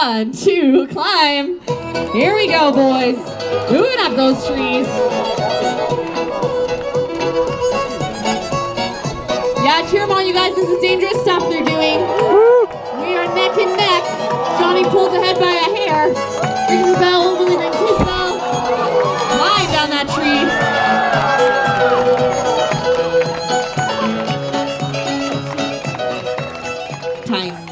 one, two, climb. Here we go, boys. Moving up those trees. Yeah, cheer them on, you guys. This is dangerous stuff they're doing. We are neck and neck. Johnny pulls ahead by a hair. Rings the bell, Emily rings his bell. Flying down that tree. Time.